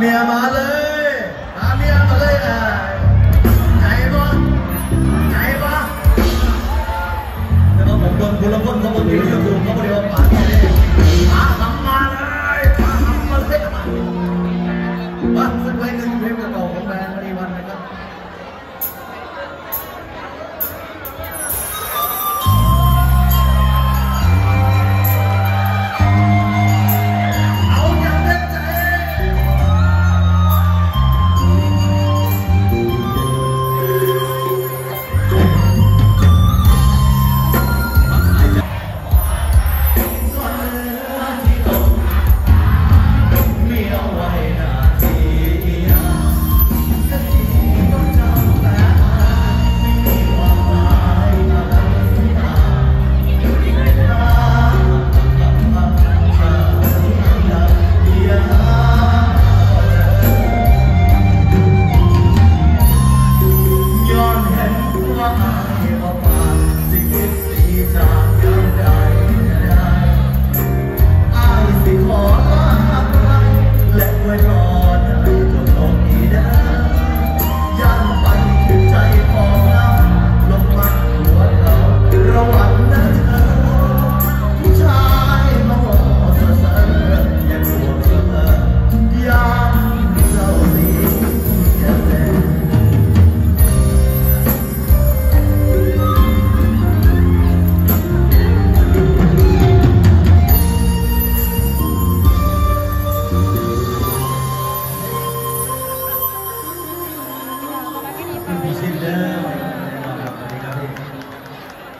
เมียมาเลยหาเมียมาเลยอะใจบ่ใจบ่แต่ว่าผมโดนคุณละคนเขาบอกอยู่ที่กู